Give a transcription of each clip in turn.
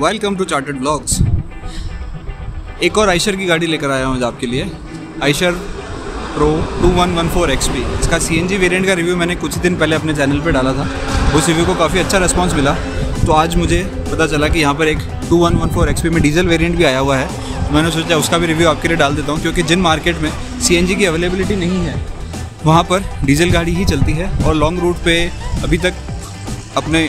Welcome to chartered blogs एक और आइशर की गाड़ी लेकर आया हूँ आज आपके लिए। आइशर प्रो 2114 XP इसका सी एन वेरियंट का रिव्यू मैंने कुछ दिन पहले अपने चैनल पे डाला था। उस रिव्यू को काफ़ी अच्छा रिस्पांस मिला। तो आज मुझे पता चला कि यहाँ पर एक 2114 XP में डीजल वेरिएंट भी आया हुआ है। तो मैंने सोचा उसका भी रिव्यू आपके लिए डाल देता हूँ, क्योंकि जिन मार्केट में सीएनजी की अवेलेबिलिटी नहीं है, वहाँ पर डीजल गाड़ी ही चलती है। और लॉन्ग रूट पर अभी तक अपने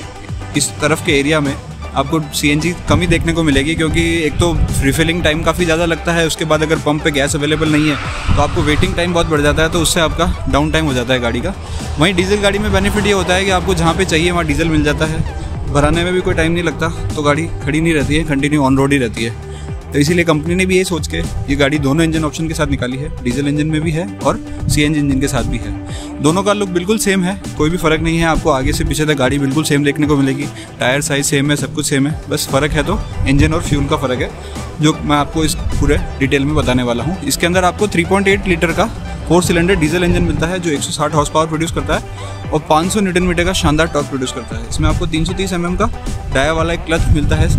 इस तरफ़ के एरिया में आपको सी कम देखने को मिलेगी क्योंकि एक तो रिफिलिंग टाइम काफ़ी ज़्यादा लगता है, उसके बाद अगर पंप पे गैस अवेलेबल नहीं है तो आपको वेटिंग टाइम बहुत बढ़ जाता है तो उससे आपका डाउन टाइम हो जाता है गाड़ी का। वहीं डीजल गाड़ी में बेनिफिट ये होता है कि आपको जहाँ पर चाहिए वहाँ डीजल मिल जाता है। भराने में भी कोई टाइम नहीं लगता तो गाड़ी खड़ी नहीं रहती है कंटिन्यू ऑन रोड ही रहती है। तो इसीलिए कंपनी ने भी ये सोच के ये गाड़ी दोनों इंजन ऑप्शन के साथ निकाली है डीजल इंजन में भी है और सीएनजी इंजन के साथ भी है। दोनों का लुक बिल्कुल सेम है, कोई भी फ़र्क नहीं है, आपको आगे से पीछे तक गाड़ी बिल्कुल सेम देखने को मिलेगी। टायर साइज़ सेम है, सब कुछ सेम है, बस फ़र्क है तो इंजन और फ्यूल का फ़र्क है, जो मैं आपको इस पूरे डिटेल में बताने वाला हूँ। इसके अंदर आपको 3.8 लीटर का फोर सिलेंडर डीजल इंजन मिलता है, जो 160 हॉर्स पावर प्रोड्यूस करता है और 500 न्यूटन मीटर का शानदार टॉक प्रोड्यूस करता है। इसमें आपको 330 एम का डाया वाला एक क्लच मिलता है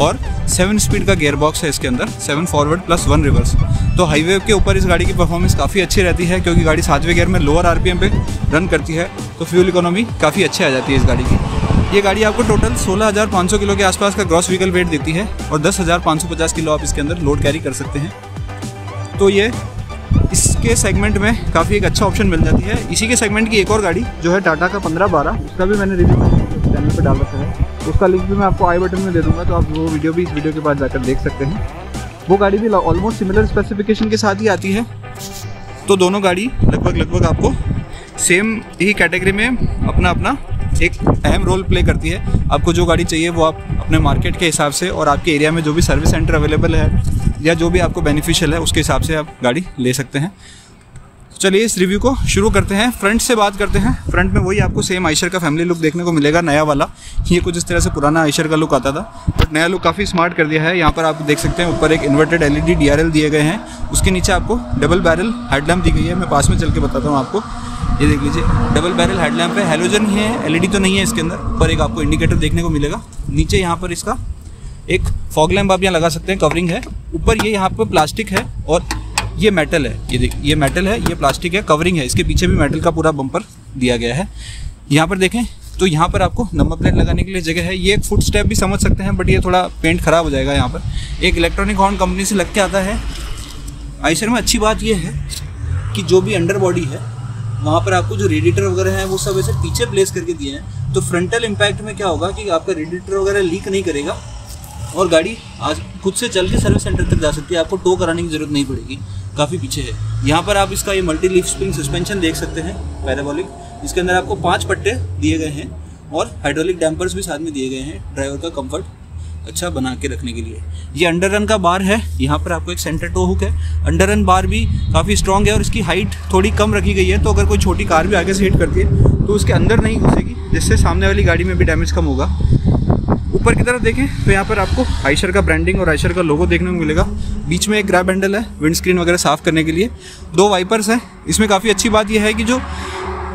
और सेवन स्पीड का गेयर बॉक्स है इसके अंदर seven forward plus one reverse तो हाईवे के ऊपर इस गाड़ी की परफॉर्मेंस काफ़ी अच्छी रहती है क्योंकि गाड़ी सातवें गेयर में लोअर आरपीएम पे रन करती है तो फ्यूल इकोनॉमी काफ़ी अच्छी आ जाती है इस गाड़ी की. ये गाड़ी आपको टोटल 16,500 किलो के आसपास का ग्रॉस व्हीकल वेट देती है और 10,550 किलो आप इसके अंदर लोड कैरी कर सकते हैं. तो ये इसके सेगमेंट में काफ़ी एक अच्छा ऑप्शन मिल जाती है. इसी के सेगमेंट की एक और गाड़ी जो है टाटा का पंद्रह बारह उसका भी मैंने रिव्यू चैनल पर डाल रखा है. उसका लिंक भी मैं आपको आई बटन में दे दूँगा तो आप वो वीडियो भी इस वीडियो के बाद जाकर देख सकते हैं। वो गाड़ी भी ऑलमोस्ट सिमिलर स्पेसिफिकेशन के साथ ही आती है। तो दोनों गाड़ी लगभग लगभग आपको सेम ही कैटेगरी में अपना अपना एक अहम रोल प्ले करती है। आपको जो गाड़ी चाहिए वो आप अपने मार्केट के हिसाब से और आपके एरिया में जो भी सर्विस सेंटर अवेलेबल है या जो भी आपको बेनिफिशियल है, उसके हिसाब से आप गाड़ी ले सकते हैं। चलिए इस रिव्यू को शुरू करते हैं। फ्रंट से बात करते हैं। फ्रंट में वही आपको सेम आइशर का फैमिली लुक देखने को मिलेगा, नया वाला। ये कुछ इस तरह से पुराना आइशर का लुक आता था। बट नया लुक काफ़ी स्मार्ट कर दिया है। यहाँ पर आप देख सकते हैं, ऊपर एक इन्वर्टेड एलईडी डीआरएल दिए गए हैं। उसके नीचे आपको डबल बैरल हेडलैम्प दी गई है। मैं पास में चल के बताता हूँ आपको। ये देख लीजिए डबल बैरल हेडलैम्प है। हेलोजन ही है एलईडी तो नहीं है इसके अंदर ऊपर एक आपको इंडिकेटर देखने को मिलेगा। नीचे यहाँ पर इसका एक फॉग लैम्प आप यहाँ लगा सकते हैं कवरिंग है। ऊपर ये यहाँ पर प्लास्टिक है और ये मेटल है। ये देख, ये मेटल है, ये प्लास्टिक है कवरिंग है। इसके पीछे भी मेटल का पूरा बम्पर दिया गया है। यहाँ पर देखें तो यहाँ पर आपको नंबर प्लेट लगाने के लिए जगह है। ये एक फुट स्टेप भी समझ सकते हैं बट ये थोड़ा पेंट खराब हो जाएगा यहाँ पर। एक इलेक्ट्रॉनिक हॉर्न कंपनी से लग के आता है। आइसर में अच्छी बात ये है कि जो भी अंडर बॉडी है, वहाँ पर आपको जो रेडिएटर वगैरह है, वो सब ऐसे पीछे प्लेस करके दिए हैं। तो फ्रंटल इम्पैक्ट में क्या होगा कि आपका रेडिएटर वगैरह लीक नहीं करेगा और गाड़ी आज खुद से चल के सर्विस सेंटर तक जा सकती है। आपको टो कराने की ज़रूरत नहीं पड़ेगी। काफ़ी पीछे है। यहाँ पर आप इसका ये मल्टी लीफ स्प्रिंग सस्पेंशन देख सकते हैं पैराबॉलिक इसके अंदर आपको पाँच पट्टे दिए गए हैं और हाइड्रोलिक डैम्पर्स भी साथ में दिए गए हैं ड्राइवर का कंफर्ट अच्छा बना के रखने के लिए। ये अंडर रन का बार है। यहाँ पर आपको एक सेंटर टो हुक है। अंडर रन बार भी काफ़ी स्ट्रॉन्ग है और इसकी हाइट थोड़ी कम रखी गई है। तो अगर कोई छोटी कार भी आगे से हिट करती है तो उसके अंदर नहीं घुसेगी, जिससे सामने वाली गाड़ी में भी डैमेज कम होगा। ऊपर की तरफ़ देखें तो यहाँ पर आपको आइशर का ब्रांडिंग और आइशर का लोगो देखने को मिलेगा। बीच में एक ग्रैब हैंडल है विंड स्क्रीन वगैरह साफ़ करने के लिए। दो वाइपर्स हैं। इसमें काफ़ी अच्छी बात यह है कि जो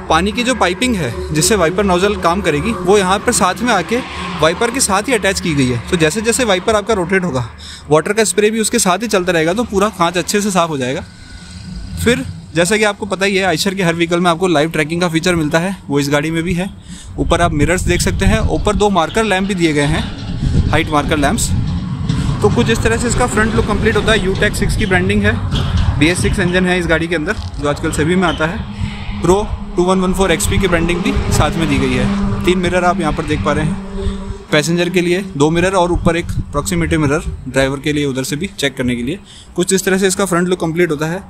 पानी की जो पाइपिंग है, जिससे वाइपर नोजल काम करेगी, वो यहाँ पर साथ में आके वाइपर के साथ ही अटैच की गई है। तो जैसे जैसे वाइपर आपका रोटेट होगा वाटर का स्प्रे भी उसके साथ ही चलता रहेगा तो पूरा कांच अच्छे से साफ़ हो जाएगा। फिर जैसा कि आपको पता ही है आइशर के हर व्हीकल में आपको लाइव ट्रैकिंग का फीचर मिलता है, वो इस गाड़ी में भी है। ऊपर आप मिरर्स देख सकते हैं, ऊपर दो मार्कर लैम्प भी दिए गए हैं हाइट मार्कर लैम्प्स तो कुछ इस तरह से इसका फ्रंट लुक कंप्लीट होता है यू टेक सिक्स की ब्रांडिंग है बी एस सिक्स इंजन है इस गाड़ी के अंदर, जो आजकल सभी में आता है। Pro two one one four X P की ब्रांडिंग भी साथ में दी गई है। तीन मिरर आप यहाँ पर देख पा रहे हैं। पैसेंजर के लिए दो मिरर और ऊपर एक प्रॉक्सिमिटी मिरर ड्राइवर के लिए उधर से भी चेक करने के लिए। कुछ इस तरह से इसका फ्रंट लुक कंप्लीट होता है।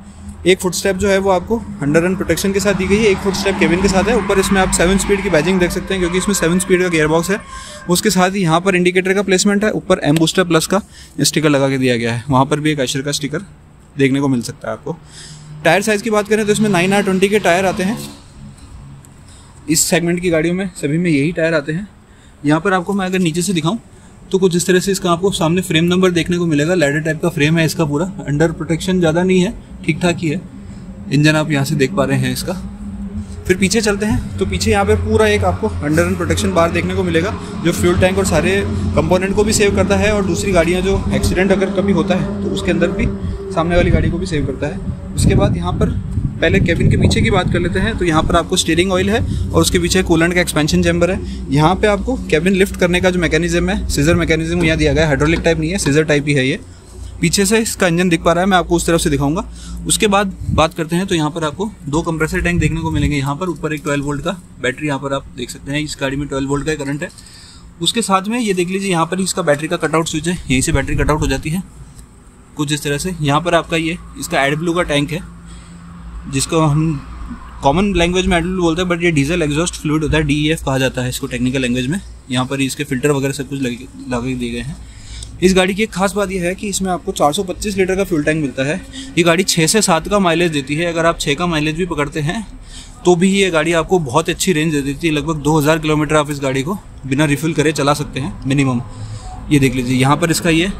एक फुट स्टेप जो है वो आपको अंडर रन प्रोटेक्शन के साथ दी गई है। एक फुट स्टेप केबिन के साथ है। ऊपर इसमें आप सेवन स्पीड की बैजिंग देख सकते हैं, क्योंकि इसमें सेवन स्पीड का गियर बॉक्स है। उसके साथ ही यहाँ पर इंडिकेटर का प्लेसमेंट है। ऊपर एम बूस्टर प्लस का स्टिकर लगा के दिया गया है। वहाँ पर भी एक आशर का स्टिकर देखने को मिल सकता है आपको। टायर साइज़ की बात करें तो इसमें नाइन आर ट्वेंटी के टायर आते हैं। इस सेगमेंट की गाड़ियों में सभी में यही टायर आते हैं। यहाँ पर आपको मैं अगर नीचे से दिखाऊँ तो कुछ इस तरह से इसका आपको सामने फ्रेम नंबर देखने को मिलेगा। लैडर टाइप का फ्रेम है इसका पूरा। अंडर प्रोटेक्शन ज़्यादा नहीं है ठीक ठाक ही है। इंजन आप यहाँ से देख पा रहे हैं इसका। फिर पीछे चलते हैं। तो पीछे यहाँ पे पूरा एक आपको अंडर एंड प्रोटेक्शन बार देखने को मिलेगा, जो फ्यूल टैंक और सारे कंपोनेंट को भी सेव करता है और दूसरी गाड़ियाँ जो एक्सीडेंट अगर कभी होता है तो उसके अंदर भी सामने वाली गाड़ी को भी सेव करता है। उसके बाद यहाँ पर पहले केबिन के पीछे की बात कर लेते हैं तो यहाँ पर आपको स्टीयरिंग ऑयल है और उसके पीछे कूलेंट का एक्सपेंशन चैम्बर है। यहाँ पे आपको केबिन लिफ्ट करने का जो मैकेनिज्म है सीजर मैकेनिज्म यहाँ दिया गया है हाइड्रोलिक टाइप नहीं है सीजर टाइप ही है ये। पीछे से इसका इंजन दिख पा रहा है, मैं आपको उस तरफ़ से दिखाऊँगा। उसके बाद बात करते हैं तो यहाँ पर आपको दो कंप्रेसर टैंक देखने को मिलेंगे। यहाँ पर ऊपर एक ट्वेल्व वोल्ट का बैटरी यहाँ पर आप देख सकते हैं, इस गाड़ी में ट्वेल्व वोल्ट का करंट है। उसके साथ में ये देख लीजिए, यहाँ पर इसका बैटरी का कटआउट स्विच है, यहीं से बैटरी कटआउट हो जाती है। कुछ इस तरह से, यहाँ पर आपका ये, इसका एड ब्लू का टैंक है। जिसको हम कॉमन लैंग्वेज में एड ब्लू बोलते हैं बट ये डीजल एग्जॉस्ट फ्लूड होता है डी e कहा जाता है इसको टेक्निकल लैंग्वेज में। यहाँ पर इसके फ़िल्टर वगैरह सब कुछ लगे लगे दिए गए हैं। इस गाड़ी की एक खास बात यह है कि इसमें आपको 425 लीटर का फ्यूल टैंक मिलता है। ये गाड़ी छः से सात का माइलेज देती है। अगर आप छः का माइलेज भी पकड़ते हैं तो भी ये गाड़ी आपको बहुत अच्छी रेंज दे देती है। लगभग 2000 किलोमीटर आप इस गाड़ी को बिना रिफिल करे चला सकते हैं मिनिमम ये देख लीजिए, यहाँ पर इसका ये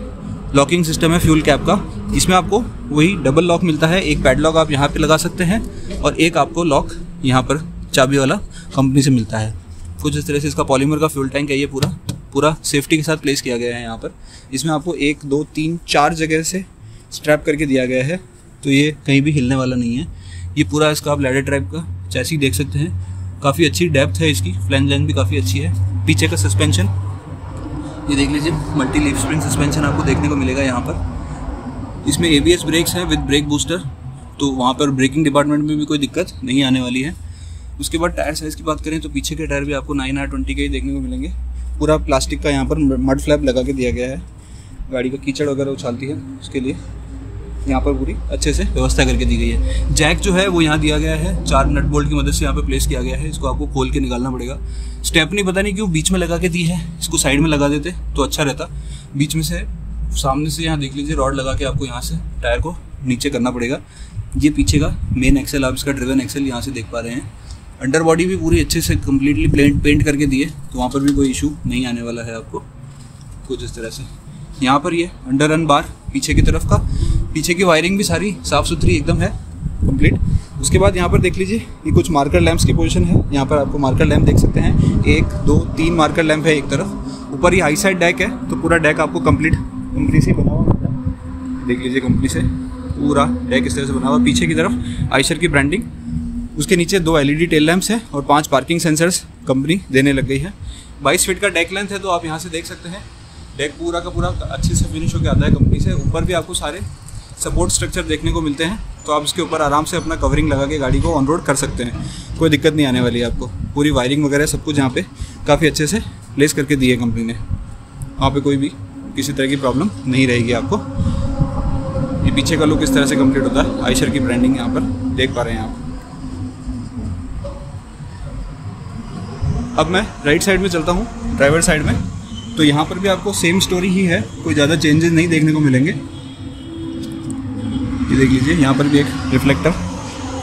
लॉकिंग सिस्टम है फ्यूल कैप का। इसमें आपको वही डबल लॉक मिलता है। एक पैडलॉक आप यहाँ पे लगा सकते हैं और एक आपको लॉक यहाँ पर चाबी वाला कंपनी से मिलता है। कुछ इस तरह से इसका पॉलीमर का फ्यूल टैंक है ये पूरा। पूरा सेफ्टी के साथ प्लेस किया गया है यहाँ पर। इसमें आपको एक, दो, तीन, चार जगह से स्ट्रैप करके दिया गया है। तो ये कहीं भी हिलने वाला नहीं है। ये पूरा इसका आप लैडर टाइप का चैसी देख सकते हैं। काफ़ी अच्छी डेप्थ है इसकी। फ्लैंज लाइन भी काफ़ी अच्छी है। पीछे का सस्पेंशन ये देख लीजिए मल्टी लिप स्प्रिंग सस्पेंशन आपको देखने को मिलेगा यहाँ पर। इसमें एबीएस ब्रेक्स हैं विद ब्रेक बूस्टर तो वहाँ पर ब्रेकिंग डिपार्टमेंट में भी कोई दिक्कत नहीं आने वाली है। उसके बाद टायर साइज़ की बात करें तो पीछे के टायर भी आपको नाइन आर ट्वेंटी के ही देखने को मिलेंगे। पूरा प्लास्टिक का यहाँ पर मड फ्लैप लगा के दिया गया है। गाड़ी का कीचड़ वगैरह उछालती है उसके लिए। यहाँ पर पूरी अच्छे से व्यवस्था करके दी गई है। जैक जो है वो यहाँ दिया गया है। चार नट बोल्ट की मदद से यहाँ पे प्लेस किया गया है। इसको आपको खोल के निकालना पड़ेगा। स्टेपनी पता नहीं क्यों बीच में लगा के दी है। इसको साइड में लगा देते तो अच्छा रहता। बीच में से सामने से यहाँ देख लीजिए रॉड लगा के आपको यहाँ से टायर को नीचे करना पड़ेगा। ये पीछे का मेन एक्सेल आप इसका ड्रिवन एक्सेल यहाँ से देख पा रहे हैं। अंडर बॉडी भी पूरी अच्छे से कम्प्लीटली पेंट पेंट करके दिए तो वहाँ पर भी कोई इशू नहीं आने वाला है आपको। कुछ इस तरह से यहाँ पर ये अंडर रन बार पीछे की तरफ़ का। पीछे की वायरिंग भी सारी साफ़ सुथरी एकदम है कंप्लीट उसके बाद यहाँ पर देख लीजिए, ये कुछ मार्कर लैंप्स की पोजीशन है। यहाँ पर आपको मार्कर लैंप देख सकते हैं। एक, दो, तीन मार्कर लैंप है एक तरफ़। ऊपर ये हाई साइड डेक है तो पूरा डेक आपको कंप्लीट कंपनी से बना हुआ देख लीजिए कंपनी से। पूरा डेक इस तरह से बना हुआ पीछे की तरफ़ आइशर की ब्रांडिंग उसके नीचे दो एलईडी टेल लैंप्स हैं और पाँच पार्किंग सेंसर्स कंपनी देने लग गई है। बाईस फीट का डेक लेंथ है तो आप यहाँ से देख सकते हैं। डेक पूरा का पूरा अच्छे से फिनिश होकर आता है कंपनी से। ऊपर भी आपको सारे सपोर्ट स्ट्रक्चर देखने को मिलते हैं तो आप इसके ऊपर आराम से अपना कवरिंग लगा के गाड़ी को ऑन रोड कर सकते हैं। कोई दिक्कत नहीं आने वाली है आपको। पूरी वायरिंग वगैरह सब कुछ यहाँ पे काफ़ी अच्छे से प्लेस करके दी है कंपनी ने। वहाँ पे कोई भी किसी तरह की प्रॉब्लम नहीं रहेगी आपको। ये पीछे का लुक इस तरह से कंप्लीट होता है। आइशर की ब्रांडिंग यहाँ पर देख पा रहे हैं आप। अब मैं राइट साइड में चलता हूँ ड्राइवर साइड में। तो यहाँ पर भी आपको सेम स्टोरी ही है। कोई ज़्यादा चेंजेस नहीं देखने को मिलेंगे। ये देख लीजिए, यहाँ पर भी एक रिफ्लेक्टर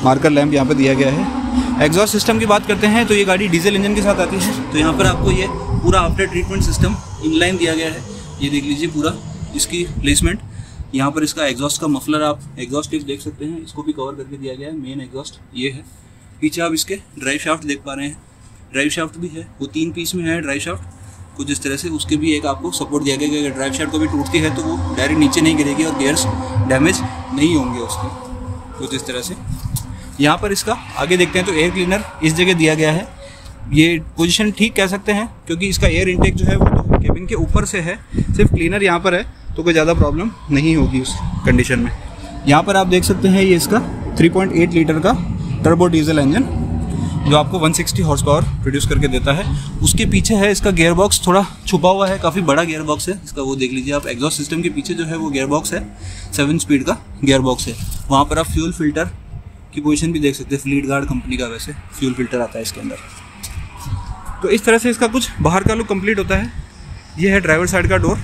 मार्कर लैम्प यहाँ पर दिया गया है। एग्जॉस्ट सिस्टम की बात करते हैं तो ये गाड़ी डीजल इंजन के साथ आती है। तो यहाँ पर आपको ये पूरा आफ्टर ट्रीटमेंट सिस्टम इनलाइन दिया गया है। ये देख लीजिए पूरा, इसकी प्लेसमेंट यहाँ पर इसका एग्जॉस्ट का मफलर आप एग्जॉस्ट टिप्स देख सकते हैं। इसको भी कवर करके दिया गया है। मेन एग्जॉस्ट ये है। पीछे आप इसके ड्राइव शाफ्ट देख पा रहे हैं। ड्राइव शाफ्ट भी है। वो तीन पीस में है ड्राइव शाफ्ट कुछ इस तरह से उसके भी एक आपको सपोर्ट दिया गया कि अगर ड्राइव शाफ्ट को भी टूटती है तो वो डायरेक्ट नीचे नहीं गिरेगी और गेयर्स डैमेज नहीं होंगे उसके कुछ इस तरह से। यहाँ पर इसका आगे देखते हैं तो एयर क्लीनर इस जगह दिया गया है। ये पोजीशन ठीक कह सकते हैं, क्योंकि इसका एयर इनटेक जो है वो तो केबिन के ऊपर से है, सिर्फ़ क्लीनर यहाँ पर है तो कोई ज़्यादा प्रॉब्लम नहीं होगी उस कंडीशन में। यहाँ पर आप देख सकते हैं ये इसका 3.8 लीटर का टर्बो डीजल इंजन जो आपको 160 हॉर्स पावर प्रोड्यूस करके देता है। उसके पीछे है इसका गेयर बॉक्स थोड़ा छुपा हुआ है, काफ़ी बड़ा गियर बॉक्स है। इसका वो देख लीजिए आप एग्जॉस्ट सिस्टम के पीछे जो है वो गियर बॉक्स है सेवन स्पीड का गियर बॉक्स है। वहाँ पर आप फ्यूल फ़िल्टर की पोजिशन भी देख सकते हैं फ्लीट गार्ड कंपनी का वैसे फ्यूल फ़िल्टर आता है इसके अंदर। तो इस तरह से इसका कुछ बाहर का लुक कंप्लीट होता है। ये है ड्राइवर साइड का डोर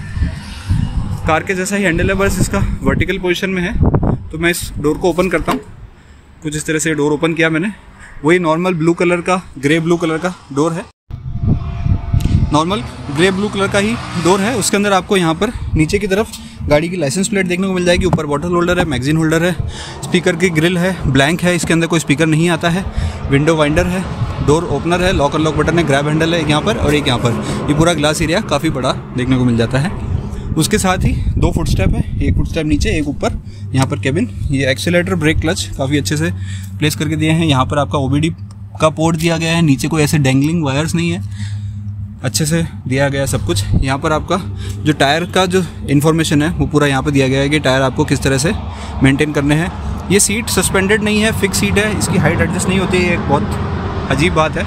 कार के जैसा ही हैंडल है बस इसका वर्टिकल पोजीशन में है। तो मैं इस डोर को ओपन करता हूँ। कुछ इस तरह से डोर ओपन किया मैंने। वही नॉर्मल ब्लू कलर का ग्रे ब्लू कलर का डोर है। नॉर्मल ग्रे ब्लू कलर का ही डोर है। उसके अंदर आपको यहाँ पर नीचे की तरफ़ गाड़ी की लाइसेंस प्लेट देखने को मिल जाएगी। ऊपर बॉटल होल्डर है मैगजीन होल्डर है स्पीकर की ग्रिल है ब्लैंक है, इसके अंदर कोई स्पीकर नहीं आता है। विंडो वाइंडर है डोर ओपनर है लॉक अनलॉक बटन है ग्रैब हैंडल है यहाँ पर और एक यहाँ पर। ये पूरा ग्लास एरिया काफ़ी बड़ा देखने को मिल जाता है। उसके साथ ही दो फुट स्टेप है, एक फुट स्टेप नीचे, एक ऊपर। यहाँ पर केबिन, ये एक्सेलेटर ब्रेक क्लच काफ़ी अच्छे से प्लेस करके दिए हैं। यहाँ पर आपका ओबीडी का पोर्ट दिया गया है। नीचे कोई ऐसे डेंगलिंग वायर्स नहीं है। अच्छे से दिया गया सब कुछ। यहाँ पर आपका जो टायर का जो इन्फॉर्मेशन है, वो पूरा यहाँ पर दिया गया है कि टायर आपको किस तरह से मेंटेन करने हैं। ये सीट सस्पेंडेड नहीं है फिक्स सीट है। इसकी हाइट एडजस्ट नहीं होती है एक बहुत अजीब बात है।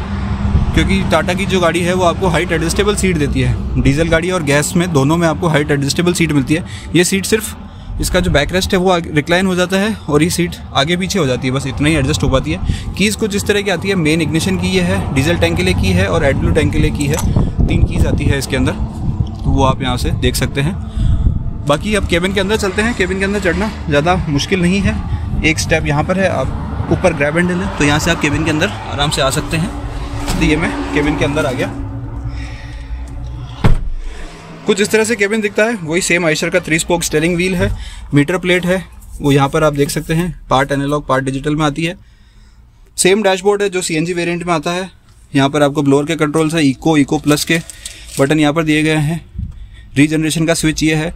क्योंकि टाटा की जो गाड़ी है, वो आपको हाइट एडजस्टेबल सीट देती है। डीजल गाड़ी और गैस में दोनों में आपको हाइट एडजस्टेबल सीट मिलती है। ये सीट सिर्फ़ इसका जो बैक रेस्ट है, वो रिक्लाइन हो जाता है और ये सीट आगे पीछे हो जाती है, बस इतना ही एडजस्ट हो पाती है। कीज़ कुछ इस तरह की आती है मेन इग्निशन की ये है डीजल टैंक के लिए की है और एडब्लू टैंक के लिए की है। तीन कीज़ आती है इसके अंदर तो वो आप यहाँ से देख सकते हैं। बाकी अब केबिन के अंदर चलते हैं केबिन के अंदर चढ़ना ज़्यादा मुश्किल नहीं है। एक स्टेप यहाँ पर है, आप ऊपर ग्रैब है तो यहाँ से आप केबिन के अंदर आराम से आ सकते हैं। इसलिए मैं केबिन के अंदर आ गया। कुछ इस तरह से केबिन दिखता है, वही सेम आइशर का थ्री स्पोक स्टेरिंग व्हील है मीटर प्लेट है, वो यहाँ पर आप देख सकते हैं पार्ट एनालॉग पार्ट डिजिटल में आती है। सेम डैशबोर्ड है जो सी एन वेरियंट में आता है, यहाँ पर आपको ब्लोअर के कंट्रोल्स है इको इको प्लस के बटन यहाँ पर दिए गए हैं। रीजनरेशन का स्विच ये है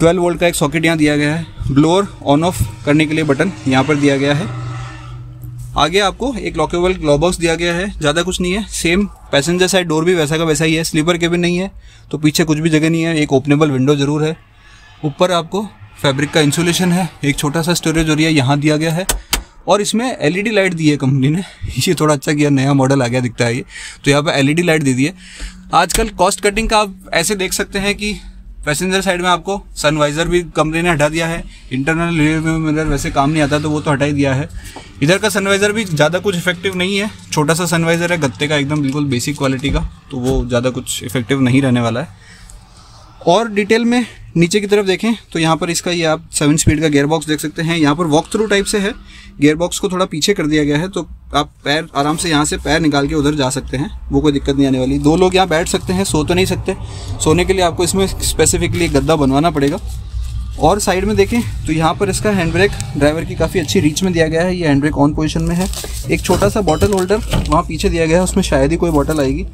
12 वोल्ट का एक सॉकेट यहाँ दिया गया है ब्लोअर ऑन ऑफ़ करने के लिए बटन यहाँ पर दिया गया है। आगे आपको एक लॉकेबल ग्लोबॉक्स दिया गया है। ज़्यादा कुछ नहीं है। सेम पैसेंजर साइड डोर भी वैसा का वैसा ही है। स्लीपर केबिन नहीं है। तो पीछे कुछ भी जगह नहीं है। एक ओपनेबल विंडो ज़रूर है। ऊपर आपको फैब्रिक का इंसुलेशन है। एक छोटा सा स्टोरेज एरिया यहाँ दिया गया है। और इसमें एलईडी लाइट दी है कंपनी ने। ये थोड़ा अच्छा किया। नया मॉडल आ गया दिखता है ये। तो यहाँ पर एलईडी लाइट दे दी है। आजकल कॉस्ट कटिंग का आप ऐसे देख सकते हैं कि पैसेंजर साइड में आपको सनवाइजर भी कंपनी ने हटा दिया है। इंटरनल मिरर वैसे काम नहीं आता तो वो तो हटा ही दिया है। इधर का सनवाइजर भी ज़्यादा कुछ इफ़ेक्टिव नहीं है। छोटा सा सनवाइजर है, गत्ते का एकदम बिल्कुल बेसिक क्वालिटी का तो वो ज़्यादा कुछ इफ़ेक्टिव नहीं रहने वाला है। और डिटेल में नीचे की तरफ़ देखें तो यहाँ पर इसका ये आप सेवन स्पीड का गेयर बॉक्स देख सकते हैं। यहाँ पर वॉक थ्रू टाइप से है। गेयर बॉक्स को थोड़ा पीछे कर दिया गया है तो आप पैर आराम से यहाँ से पैर निकाल के उधर जा सकते हैं। वो कोई दिक्कत नहीं आने वाली। दो लोग यहाँ बैठ सकते हैं, सो तो नहीं सकते। सोने के लिए आपको इसमें स्पेसिफिकली एक गद्दा बनवाना पड़ेगा। और साइड में देखें तो यहाँ पर इसका हैंड ब्रेक ड्राइवर की काफ़ी अच्छी रीच में दिया गया है। ये हैंड ब्रेक ऑन पोजिशन में है। एक छोटा सा बॉटल होल्डर वहाँ पीछे दिया गया है, उसमें शायद ही कोई बॉटल आएगी।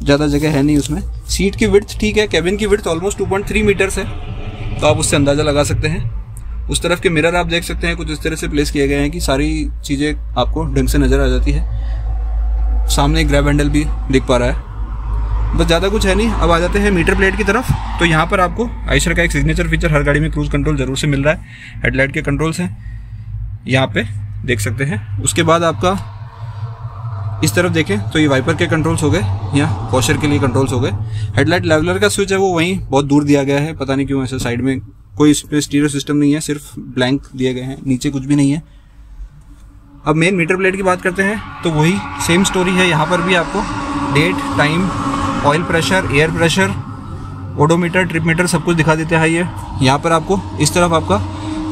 ज़्यादा जगह है नहीं उसमें। सीट की विर्थ ठीक है कैबिन की width almost two point three metres है। तो आप उससे अंदाज़ा लगा सकते हैं। उस तरफ़ के मिरर आप देख सकते हैं, कुछ इस तरह से प्लेस किए गए हैं कि सारी चीज़ें आपको ढंग से नज़र आ जाती है। सामने ग्रैब हैंडल भी दिख पा रहा है। बस ज़्यादा कुछ है नहीं। अब आ जाते हैं मीटर प्लेट की तरफ़। तो यहाँ पर आपको आइशर का एक सिग्नेचर फीचर हर गाड़ी में क्रूज कंट्रोल ज़रूर से मिल रहा है। हेडलाइट के कंट्रोल्स हैं। यहाँ पे देख सकते हैं। उसके बाद आपका इस तरफ़ देखें तो ये वाइपर के कंट्रोल्स हो गए यहाँ वॉशर के लिए कंट्रोल्स हो गए। हेडलाइट लेवलर का स्विच है, वो वहीं बहुत दूर दिया गया है, पता नहीं क्यों ऐसे साइड में कोई इस पर सिस्टम नहीं है, सिर्फ़ ब्लैंक दिए गए हैं, नीचे कुछ भी नहीं है। अब मेन मीटर प्लेट की बात करते हैं तो वही सेम स्टोरी है, यहाँ पर भी आपको date time oil pressure air pressure odometer trip meter सब कुछ दिखा देते हैं, ये। यहाँ पर आपको, इस तरफ़ आपका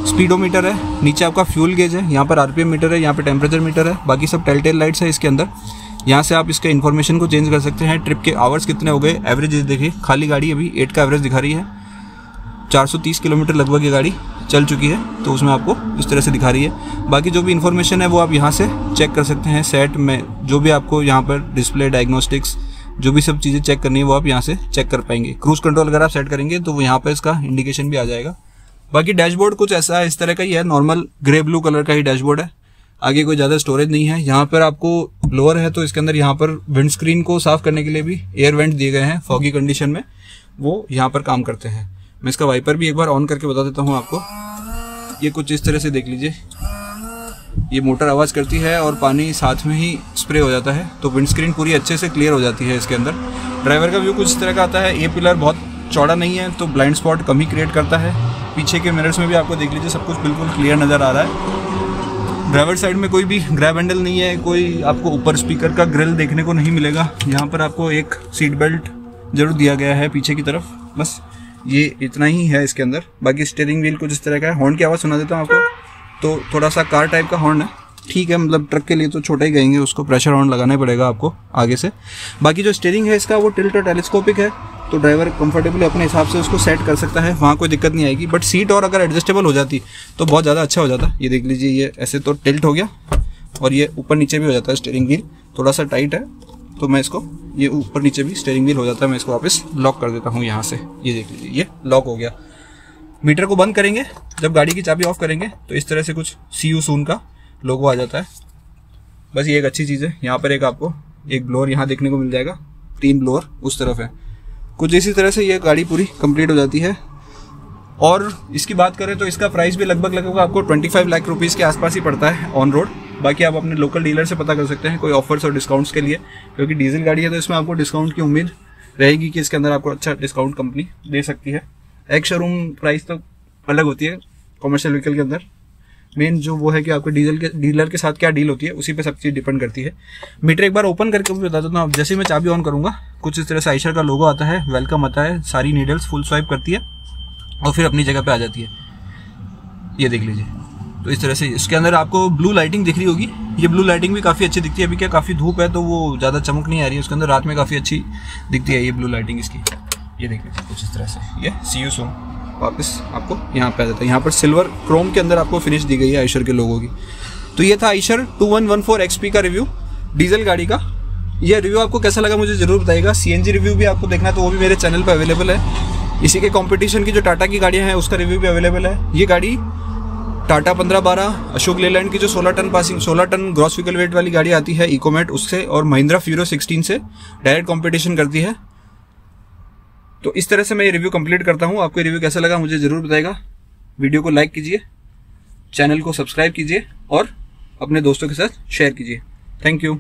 स्पीडोमीटर है, नीचे आपका फ्यूल गेज है, यहाँ पर आरपीएम मीटर है, यहाँ पर टेम्परेचर मीटर है, बाकी सब टेल टेल लाइट्स है इसके अंदर। यहाँ से आप इसके इन्फॉर्मेशन को चेंज कर सकते हैं ट्रिप के आवर्स कितने हो गए एवरेज देखिए, खाली गाड़ी अभी एट का एवरेज दिखा रही है। 430 किलोमीटर लगभग ये गाड़ी चल चुकी है तो उसमें आपको इस तरह से दिखा रही है। बाकी जो भी इन्फॉर्मेशन है वो आप यहाँ से चेक कर सकते हैं सेट में जो भी आपको यहाँ पर डिस्प्ले डायग्नोस्टिक्स जो भी सब चीज़ें चेक करनी है, वो आप यहाँ से चेक कर पाएँगे। क्रूज कंट्रोल अगर आप सेट करेंगे तो वो यहाँ पर इसका इंडिकेशन भी आ जाएगा। बाकी डैशबोर्ड कुछ ऐसा इस तरह का ही है नॉर्मल ग्रे ब्लू कलर का ही डैशबोर्ड है। आगे कोई ज़्यादा स्टोरेज नहीं है। यहाँ पर आपको ब्लोअर है तो इसके अंदर यहाँ पर विंड स्क्रीन को साफ़ करने के लिए भी एयर वेंट दिए गए हैं फॉगी कंडीशन में। वो यहाँ पर काम करते हैं। मैं इसका वाइपर भी एक बार ऑन करके बता देता हूँ आपको। ये कुछ इस तरह से देख लीजिए। ये मोटर आवाज़ करती है और पानी साथ में ही स्प्रे हो जाता है। तो विंडस्क्रीन पूरी अच्छे से क्लियर हो जाती है इसके अंदर। ड्राइवर का व्यू कुछ इस तरह का आता है। ये पिलर बहुत चौड़ा नहीं है तो ब्लाइंड स्पॉट कम ही क्रिएट करता है। पीछे के मिरर्स में भी आपको देख लीजिए, सब कुछ बिल्कुल क्लियर नज़र आ रहा है। ड्राइवर साइड में कोई भी ग्रैब हैंडल नहीं है, कोई आपको ऊपर स्पीकर का ग्रिल देखने को नहीं मिलेगा। यहाँ पर आपको एक सीट बेल्ट ज़रूर दिया गया है पीछे की तरफ़। बस ये इतना ही है इसके अंदर। बाकी स्टेयरिंग व्हील कुछ इस तरह का है। हॉर्न की आवाज़ सुना देता हूँ आपको। तो थोड़ा सा कार टाइप का हॉर्न है। ठीक है मतलब ट्रक के लिए तो छोटा ही गएँगे उसको प्रेशर हॉर्न लगाना पड़ेगा आपको आगे से। बाकी जो स्टेयरिंग है इसका वो टिल्ट और टेलीस्कोपिक है। तो ड्राइवर कंफर्टेबली अपने हिसाब से उसको सेट कर सकता है, वहाँ कोई दिक्कत नहीं आएगी। बट सीट और अगर एडजस्टेबल हो जाती तो बहुत ज़्यादा अच्छा हो जाता। ये देख लीजिए, ये ऐसे तो टिल्ट हो गया, और ये ऊपर नीचे भी हो जाता है स्टेयरिंग व्हील थोड़ा सा टाइट है तो मैं इसको, ये ऊपर नीचे भी स्टेयरिंग व्हील हो जाता है, मैं इसको वापस लॉक कर देता हूँ यहाँ से। ये देख लीजिए, ये लॉक हो गया। मीटर को बंद करेंगे, जब गाड़ी की चाबी ऑफ़ करेंगे तो इस तरह से कुछ सी यू सून का लोगो आ जाता है। बस ये एक अच्छी चीज़ है। यहाँ पर एक आपको एक ब्लोअर यहाँ देखने को मिल जाएगा, तीन ब्लोअर उस तरफ़ है। कुछ इसी तरह से ये गाड़ी पूरी कंप्लीट हो जाती है। और इसकी बात करें तो इसका प्राइस भी लगभग लगभग आपको 25 लाख रुपीज़ के आसपास ही पड़ता है ऑन रोड बाकी आप अपने लोकल डीलर से पता कर सकते हैं कोई ऑफर्स और डिस्काउंट्स के लिए, क्योंकि डीजल गाड़ी है तो इसमें आपको डिस्काउंट की उम्मीद रहेगी कि इसके अंदर आपको अच्छा डिस्काउंट कंपनी दे सकती है। एक शोरूम प्राइस तो अलग होती है कॉमर्शियल व्हीकल के अंदर। मेन जो वो है कि आपके डीजल के डीलर के साथ क्या डील होती है, उसी पे सब चीज़ डिपेंड करती है। मीटर एक बार ओपन करके भी बता देता हूँ जैसे मैं चाबी ऑन करूँगा, कुछ इस तरह से आइशर का लोगो आता है वेलकम आता है, सारी नीडल्स फुल स्वाइप करती है और फिर अपनी जगह पर आ जाती है। ये देख लीजिए। तो इस तरह से इसके अंदर आपको ब्लू लाइटिंग दिख रही होगी। ये ब्लू लाइटिंग भी काफ़ी अच्छी दिखती है। अभी क्या काफ़ी धूप है तो वो ज़्यादा चमक नहीं आ रही है। उसके अंदर रात में काफ़ी अच्छी दिखती है ये ब्लू लाइटिंग इसकी। ये देख लीजिए कुछ इस तरह से। ये सी यू सोम वापस आपको यहाँ पे आ जाता है। यहाँ पर सिल्वर क्रोम के अंदर आपको फिनिश दी गई है आइशर के लोगों की। तो ये था Eicher two one one four XP का रिव्यू डीजल गाड़ी का। ये रिव्यू आपको कैसा लगा मुझे ज़रूर बताइएगा। सीएनजी रिव्यू भी आपको देखना तो वो भी मेरे चैनल पर अवेलेबल है। इसी के कंपटीशन की जो टाटा की गाड़ियाँ हैं, उसका रिव्यू भी अवेलेबल है। ये गाड़ी टाटा पंद्रह बारह, अशोक लेलैंड की जो 16 ton passing 16 ton gross vehicle weight वाली गाड़ी आती है इकोमेट उससे और महिंद्रा फ्यूरो 16 से डायरेक्ट कंपटीशन करती है। तो इस तरह से मैं ये रिव्यू कंप्लीट करता हूँ। आपको रिव्यू कैसा लगा मुझे ज़रूर बताएगा। वीडियो को लाइक कीजिए चैनल को सब्सक्राइब कीजिए और अपने दोस्तों के साथ शेयर कीजिए। Thank you